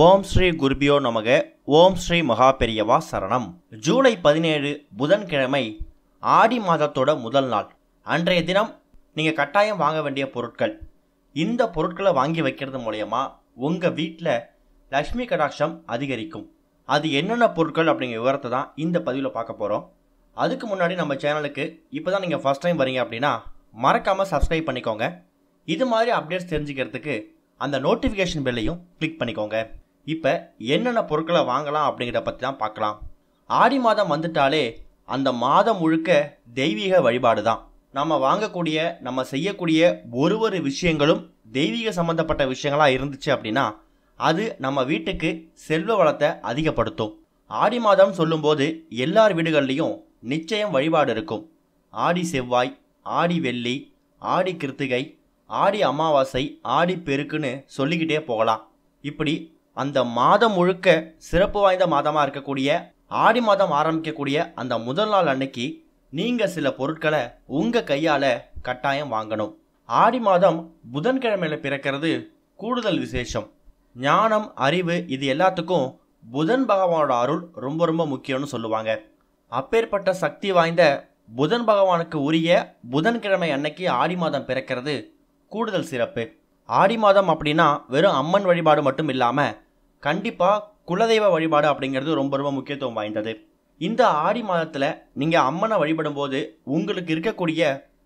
ஓம் ஸ்ரீ குருபியோ நமக. ஓம் ஸ்ரீ மகா பெரியவா சரணம். ஜூலை பதினேழு புதன்கிழமை ஆடி மாதத்தோட முதல் நாள். அன்றைய தினம் நீங்கள் கட்டாயம் வாங்க வேண்டிய பொருட்கள். இந்த பொருட்களை வாங்கி வைக்கிறது மூலயமா உங்கள் வீட்டில் லக்ஷ்மி கடாட்சம் அதிகரிக்கும். அது என்னென்ன பொருட்கள் அப்படிங்கிற விவரத்தை தான் இந்த பதிவில் பார்க்க போகிறோம் அதுக்கு முன்னாடி நம்ம சேனலுக்கு இப்போ தான் நீங்கள் ஃபஸ்ட் டைம் வரீங்க அப்படின்னா மறக்காமல் சப்ஸ்கிரைப் பண்ணிக்கோங்க. இது மாதிரி அப்டேட்ஸ் தெரிஞ்சுக்கிறதுக்கு அந்த நோட்டிஃபிகேஷன் பெல்லையும் கிளிக் பண்ணிக்கோங்க. இப்போ என்னென்ன பொருட்களை வாங்கலாம் அப்படிங்கிறத பற்றி தான் பார்க்கலாம். ஆடி மாதம் வந்துட்டாலே அந்த மாதம் முழுக்க தெய்வீக வழிபாடு தான் நம்ம வாங்கக்கூடிய நம்ம செய்யக்கூடிய ஒரு ஒரு விஷயங்களும் தெய்வீக சம்மந்தப்பட்ட விஷயங்களாக இருந்துச்சு அப்படின்னா அது நம்ம வீட்டுக்கு செல்வ வளத்தை அதிகப்படுத்தும். ஆடி மாதம் சொல்லும்போது எல்லார் வீடுகள்லையும் நிச்சயம் வழிபாடு இருக்கும். ஆடி செவ்வாய் ஆடி வெள்ளி ஆடி கிருத்திகை ஆடி அமாவாசை ஆடி பெருக்குன்னு சொல்லிக்கிட்டே போகலாம். இப்படி அந்த மாதம் முழுக்க சிறப்பு வாய்ந்த மாதமாக இருக்கக்கூடிய ஆடி மாதம் ஆரம்பிக்கக்கூடிய அந்த முதல் நாள் அன்னைக்கு நீங்கள் சில பொருட்களை உங்கள் கையால் கட்டாயம் வாங்கணும். ஆடி மாதம் புதன்கிழமையில் பிறக்கிறது கூடுதல் விசேஷம். ஞானம் அறிவு இது எல்லாத்துக்கும் புதன் பகவானோட அருள் ரொம்ப ரொம்ப முக்கியம்னு சொல்லுவாங்க. அப்பேற்பட்ட சக்தி வாய்ந்த புதன் பகவானுக்கு உரிய புதன்கிழமை அன்னைக்கு ஆடி மாதம் பிறக்கிறது கூடுதல் சிறப்பு. ஆடி மாதம் அப்படின்னா வெறும் அம்மன் வழிபாடு மட்டும் இல்லாமல் கண்டிப்பாக குலதெய்வ வழிபாடு அப்படிங்கிறது ரொம்ப ரொம்ப முக்கியத்துவம் வாய்ந்தது. இந்த ஆடி மாதத்தில் நீங்கள் அம்மனை வழிபடும் போது உங்களுக்கு இருக்கக்கூடிய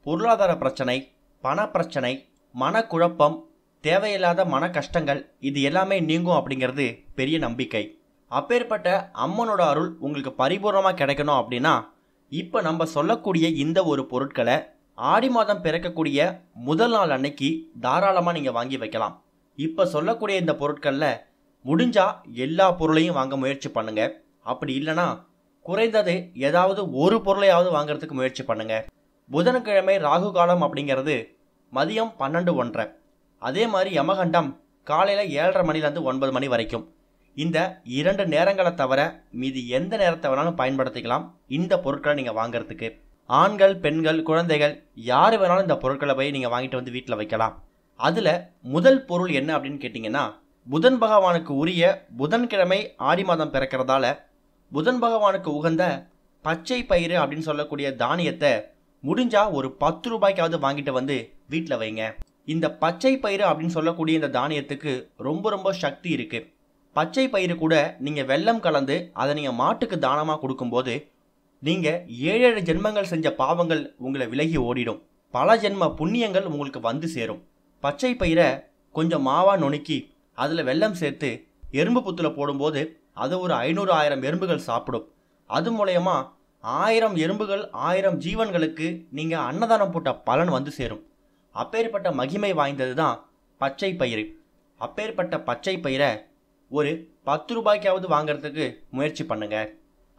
பொருளாதார பிரச்சனை பண பிரச்சனை மனக்குழப்பம் தேவையில்லாத மன கஷ்டங்கள் இது எல்லாமே நீங்கும் அப்படிங்கிறது பெரிய நம்பிக்கை. அப்பேற்பட்ட அம்மனோட அருள் உங்களுக்கு பரிபூர்ணமாக கிடைக்கணும் அப்படின்னா இப்போ நம்ம சொல்லக்கூடிய இந்த ஒரு பொருட்களை ஆடி மாதம் பிறக்கக்கூடிய முதல் நாள் அன்னைக்கு தாராளமாக நீங்கள் வாங்கி வைக்கலாம். இப்போ சொல்லக்கூடிய இந்த பொருட்களில் முடிஞ்சால் எல்லா பொருளையும் வாங்க முயற்சி பண்ணுங்க. அப்படி இல்லைன்னா குறைந்தது ஏதாவது ஒரு பொருளையாவது வாங்குறதுக்கு முயற்சி பண்ணுங்க. புதன்கிழமை ராகு காலம் அப்படிங்கிறது மதியம் பன்னெண்டு ஒன்றரை. அதே மாதிரி யமகண்டம் காலையில் ஏழரை மணிலேருந்து ஒன்பது மணி வரைக்கும். இந்த இரண்டு நேரங்களை தவிர மீதி எந்த நேரத்தை வேணாலும் பயன்படுத்திக்கலாம். இந்த பொருட்களை நீங்கள் வாங்குறதுக்கு. ஆண்கள் பெண்கள் குழந்தைகள் யார் வேணாலும் இந்த பொருட்களை போய் நீங்கள் வாங்கிட்டு வந்து வீட்டில் வைக்கலாம். அதில் முதல் பொருள் என்ன அப்படின்னு கேட்டிங்கன்னா புதன் பகவானுக்கு உரிய புதன்கிழமை ஆடி மாதம் பிறக்கிறதால புதன் பகவானுக்கு உகந்த பச்சை பயிறு அப்படின்னு சொல்லக்கூடிய தானியத்தை முடிஞ்சால் ஒரு பத்து ரூபாய்க்காவது வாங்கிட்டு வந்து வீட்டில் வைங்க. இந்த பச்சை பயிறு அப்படின்னு சொல்லக்கூடிய இந்த தானியத்துக்கு ரொம்ப ரொம்ப சக்தி இருக்குது பச்சை பயிறு கூட நீங்கள் வெல்லம் கலந்து அதை நீங்கள் மாட்டுக்கு தானமாக கொடுக்கும்போது நீங்கள் ஏழேழு ஜென்மங்கள் செஞ்ச பாவங்கள் உங்களை விலகி ஓடிடும். பல ஜென்ம புண்ணியங்கள் உங்களுக்கு வந்து சேரும். பச்சை பயிரை கொஞ்சம் மாவாக நுணுக்கி அதில் வெல்லம் சேர்த்து எறும்பு புத்தில் போடும்போது அது ஒரு ஐநூறு ஆயிரம் எறும்புகள் சாப்பிடும். அது மூலயமா ஆயிரம் எறும்புகள் ஆயிரம் ஜீவன்களுக்கு நீங்கள் அன்னதானம் போட்ட பலன் வந்து சேரும். அப்பேற்பட்ட மகிமை வாய்ந்தது தான் பச்சை பயிர் அப்பேற்பட்ட பச்சை பயிரை ஒரு பத்து ரூபாய்க்காவது வாங்குறதுக்கு முயற்சி பண்ணுங்கள்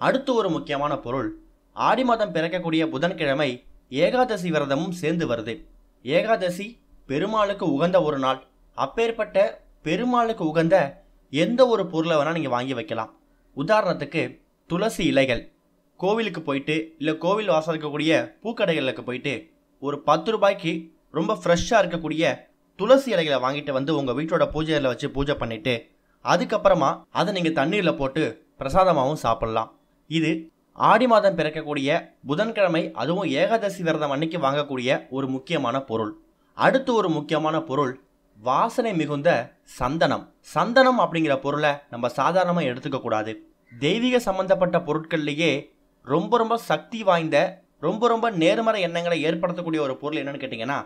அடுத்து ஒரு முக்கியமான பொருள் ஆடி மாதம் பிறக்கக்கூடிய புதன்கிழமை ஏகாதசி விரதமும் சேர்ந்து வருது. ஏகாதசி பெருமாளுக்கு உகந்த ஒரு நாள். அப்பேற்பட்ட பெருமாளுக்கு உகந்த எந்த ஒரு பொருளை வேணால் நீங்கள் வாங்கி வைக்கலாம். உதாரணத்துக்கு துளசி இலைகள். கோவிலுக்கு போயிட்டு இல்லை கோவில் வாசல் இருக்கக்கூடிய பூக்கடைகளுக்கு போயிட்டு ஒரு பத்து ரூபாய்க்கு ரொம்ப ஃப்ரெஷ்ஷாக இருக்கக்கூடிய துளசி இலைகளை வாங்கிட்டு வந்து உங்கள் வீட்டோட பூஜையில் வச்சு பூஜை பண்ணிவிட்டு அதுக்கப்புறமா அதை நீங்கள் தண்ணீரில் போட்டு பிரசாதமாகவும் சாப்பிட்லாம். இது ஆடி மாதம் பிறக்கக்கூடிய புதன்கிழமை அதுவும் ஏகாதசி விரதம் அன்னைக்கு வாங்கக்கூடிய ஒரு முக்கியமான பொருள். அடுத்து ஒரு முக்கியமான பொருள் வாசனை மிகுந்த சந்தனம். சந்தனம் அப்படிங்கிற பொருளை நம்ம சாதாரணமாக எடுத்துக்க கூடாது. தெய்வீக சம்பந்தப்பட்ட பொருட்கள்லேயே ரொம்ப ரொம்ப சக்தி வாய்ந்த ரொம்ப ரொம்ப நேர்மறை எண்ணங்களை ஏற்படுத்தக்கூடிய ஒரு பொருள் என்னன்னு கேட்டிங்கன்னா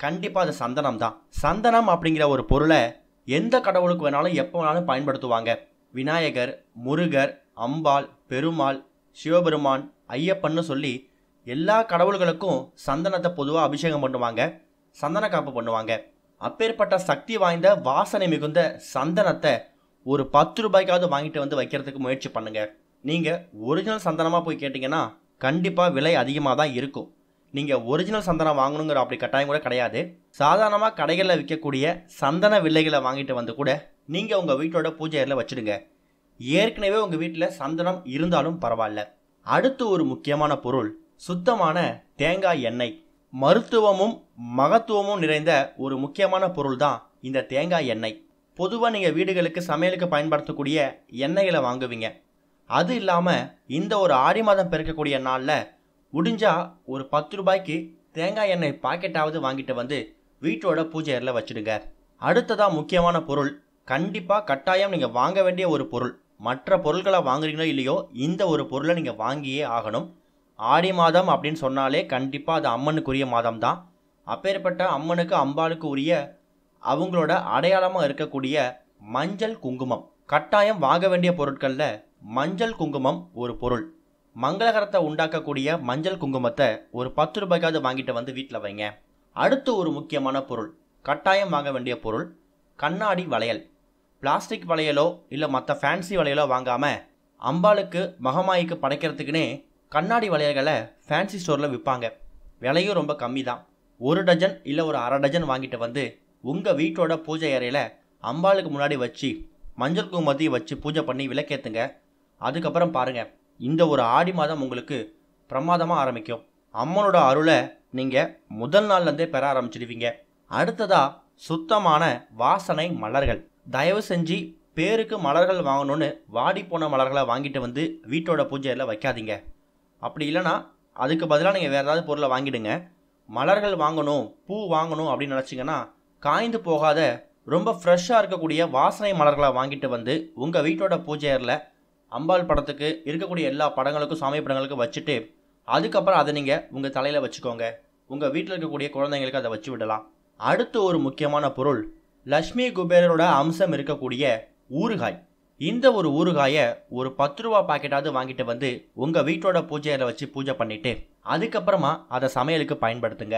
கண்டிப்பாக அது சந்தனம் தான். சந்தனம் அப்படிங்கிற ஒரு பொருளை எந்த கடவுளுக்கு வேணாலும் எப்போ வேணாலும் பயன்படுத்துவாங்க. விநாயகர் முருகர் அம்பாள் பெருமாள் சிவபெருமான் ஐயப்பன்னு சொல்லி எல்லா கடவுள்களுக்கும் சந்தனத்தை பொதுவாக அபிஷேகம் பண்ணுவாங்க சந்தன காப்பு பண்ணுவாங்க. அப்பேற்பட்ட சக்தி வாய்ந்த வாசனை மிகுந்த சந்தனத்தை ஒரு பத்து ரூபாய்க்காவது வாங்கிட்டு வந்து வைக்கிறதுக்கு முயற்சி பண்ணுங்க. நீங்கள் ஒரிஜினல் சந்தனமாக போய் கேட்டிங்கன்னா கண்டிப்பாக விலை அதிகமாக தான் இருக்கும். நீங்கள் ஒரிஜினல் சந்தனம் வாங்கணுங்கிற அப்படி கட்டாயம் கூட கிடையாது. சாதாரணமாக கடைகளில் விற்கக்கூடிய சந்தன வில்லைகளை வாங்கிட்டு வந்து கூட நீங்கள் உங்கள் வீட்டோட பூஜை அறையில் வச்சுடுங்க. ஏற்கனவே உங்கள் வீட்டில் சந்தனம் இருந்தாலும் பரவாயில்ல. அடுத்து ஒரு முக்கியமான பொருள் சுத்தமான தேங்காய் எண்ணெய். மருத்துவமும் மகத்துவமும் நிறைந்த ஒரு முக்கியமான பொருள் தான் இந்த தேங்காய் எண்ணெய். பொதுவாக நீங்கள் வீடுகளுக்கு சமையலுக்கு பயன்படுத்தக்கூடிய எண்ணெய்களை வாங்குவீங்க. அது இல்லாமல் இந்த ஒரு ஆடி மாதம் பிறக்கக்கூடிய நாளில் முடிஞ்சால் ஒரு பத்து ரூபாய்க்கு தேங்காய் எண்ணெய் பாக்கெட்டாவது வாங்கிட்டு வந்து வீட்டோட பூஜை அறையில் வச்சுடுங்க. அடுத்ததாக முக்கியமான பொருள் கண்டிப்பாக கட்டாயம் நீங்கள் வாங்க வேண்டிய ஒரு பொருள். மற்ற பொருட்களை வாங்குறீங்களோ இல்லையோ இந்த ஒரு பொருளை நீங்கள் வாங்கியே ஆகணும். ஆடி மாதம் அப்படின்னு சொன்னாலே கண்டிப்பாக அது அம்மனுக்குரிய மாதம் தான் அப்பேற்பட்ட அம்மனுக்கு அம்பாளுக்கு உரிய அவங்களோட அடையாளமாக இருக்கக்கூடிய மஞ்சள் குங்குமம். கட்டாயம் வாங்க வேண்டிய பொருட்களில் மஞ்சள் குங்குமம் ஒரு பொருள். மங்களகரத்தை உண்டாக்கக்கூடிய மஞ்சள் குங்குமத்தை ஒரு பத்து ரூபாய்க்காவது வாங்கிட்டு வந்து வீட்டில் வைங்க. அடுத்து ஒரு முக்கியமான பொருள். கட்டாயம் வாங்க வேண்டிய பொருள். கண்ணாடி வளையல். பிளாஸ்டிக் வளையலோ இல்லை மற்ற ஃபேன்சி வளையலோ வாங்காமல் அம்பாளுக்கு மகமாயிக்கு படைக்கிறதுக்குன்னே கண்ணாடி வளையல்களை ஃபேன்சி ஸ்டோரில் விற்பாங்க விலையும் ரொம்ப கம்மி தான் ஒரு டஜன் இல்லை ஒரு அரை டஜன் வாங்கிட்டு வந்து உங்கள் வீட்டோட பூஜை அறையில் அம்பாளுக்கு முன்னாடி வச்சு மஞ்சள் குங்குமத்தையும் வச்சு பூஜை பண்ணி விளக்கேற்றுங்க அதுக்கப்புறம் பாருங்கள் இந்த ஒரு ஆடி மாதம் உங்களுக்கு பிரமாதமாக ஆரம்பிக்கும். அம்மனோட அருளை நீங்கள் முதல் நாள்லேருந்தே பெற ஆரம்பிச்சிடுவீங்க. அடுத்ததாக சுத்தமான வாசனை மலர்கள். தயவு செஞ்சு பேருக்கு மலர்கள் வாங்கணும்னு வாடி போன மலர்களை வாங்கிட்டு வந்து வீட்டோட பூஜையில் வைக்காதீங்க. அப்படி இல்லைன்னா அதுக்கு பதிலாக நீங்கள் வேறு ஏதாவது பொருளை வாங்கிடுங்க. மலர்கள் வாங்கணும் பூ வாங்கணும் அப்படின்னு நினச்சிங்கன்னா காய்ந்து போகாத ரொம்ப ஃப்ரெஷ்ஷாக இருக்கக்கூடிய வாசனை மலர்களை வாங்கிட்டு வந்து உங்கள் வீட்டோட பூஜை அம்பாள் படத்துக்கு இருக்கக்கூடிய எல்லா படங்களுக்கும் சாமி படங்களுக்கும் வச்சுட்டு அதுக்கப்புறம் அதை நீங்கள் உங்கள் தலையில் வச்சுக்கோங்க. உங்கள் வீட்டில் இருக்கக்கூடிய குழந்தைங்களுக்கு அதை வச்சு விடலாம். அடுத்து ஒரு முக்கியமான பொருள் லக்ஷ்மி குபேரனோட அம்சம் இருக்கக்கூடிய ஊறுகாய். இந்த ஒரு ஊறுகாயை ஒரு பத்து ரூபா பாக்கெட்டாவது வாங்கிட்டு வந்து உங்கள் வீட்டோட பூஜையில் வச்சு பூஜை பண்ணிவிட்டு அதுக்கப்புறமா அதை சமையலுக்கு பயன்படுத்துங்க.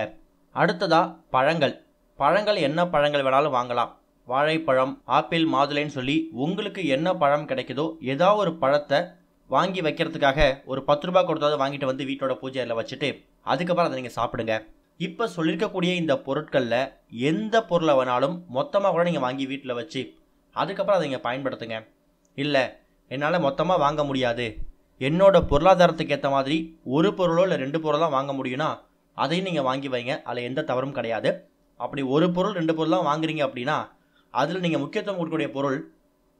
அடுத்ததா பழங்கள். பழங்கள் என்ன பழங்கள் வேணாலும் வாங்கலாம். வாழைப்பழம் ஆப்பிள் மாதுளைன்னு சொல்லி உங்களுக்கு என்ன பழம் கிடைக்குதோ ஏதாவது ஒரு பழத்தை வாங்கி வைக்கிறதுக்காக ஒரு பத்து ரூபா கொடுத்தாவது வாங்கிட்டு வந்து வீட்டோட பூஜையில் வச்சுட்டு அதுக்கப்புறம் அதை நீங்கள் சாப்பிடுங்க. இப்போ சொல்லியிருக்கக்கூடிய இந்த பொருட்களில் எந்த பொருளை வேணாலும் மொத்தமாக கூட நீங்கள் வாங்கி வீட்டில் வச்சு அதுக்கப்புறம் அதை நீங்கள் பயன்படுத்துங்க. இல்லை என்னால் மொத்தமாக வாங்க முடியாது. என்னோட பொருளாதாரத்துக்கு ஏற்ற மாதிரி ஒரு பொருளோ இல்லை ரெண்டு பொருளோ தான் வாங்க முடியும்னா அதையும் நீங்கள் வாங்கி வைங்க. அதில் எந்த தவறும் கிடையாது. அப்படி ஒரு பொருள் ரெண்டு பொருள் வாங்குறீங்க அப்படின்னா அதில் நீங்கள் முக்கியத்துவம் கொடுக்கக்கூடிய பொருள்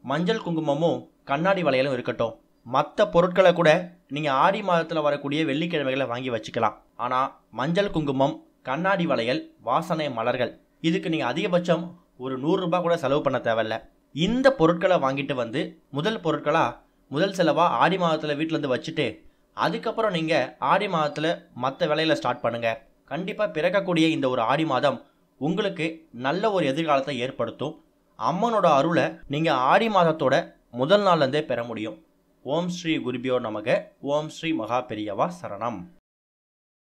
மஞ்சள் குங்குமமும் கண்ணாடி வளையலும் இருக்கட்டும். மற்ற பொருட்களை கூட நீங்கள் ஆடி மாதத்தில் வரக்கூடிய வெள்ளிக்கிழமைகளை வாங்கி வச்சுக்கலாம். ஆனால் மஞ்சள் குங்குமம் கண்ணாடி வளையல் வாசனை மலர்கள். இதுக்கு நீங்கள் அதிகபட்சம் ஒரு நூறுரூபா கூட செலவு பண்ண தேவையில்ல. இந்த பொருட்களை வாங்கிட்டு வந்து முதல் பொருட்களாக முதல் செலவாக ஆடி மாதத்தில் வீட்டிலேருந்து வச்சுட்டு அதுக்கப்புறம் நீங்கள் ஆடி மாதத்தில் மற்ற வேலையில் ஸ்டார்ட் பண்ணுங்கள் கண்டிப்பாக பிறக்கக்கூடிய இந்த ஒரு ஆடி மாதம் உங்களுக்கு நல்ல ஒரு எதிர்காலத்தை ஏற்படுத்தும். அம்மனோட அருளை நீங்கள் ஆடி மாதத்தோட முதல் நாள்லேருந்தே பெற முடியும். ஓம் ஸ்ரீ குருபியோ நமக. ஓம் ஸ்ரீ மகா பெரியவா சரணம்.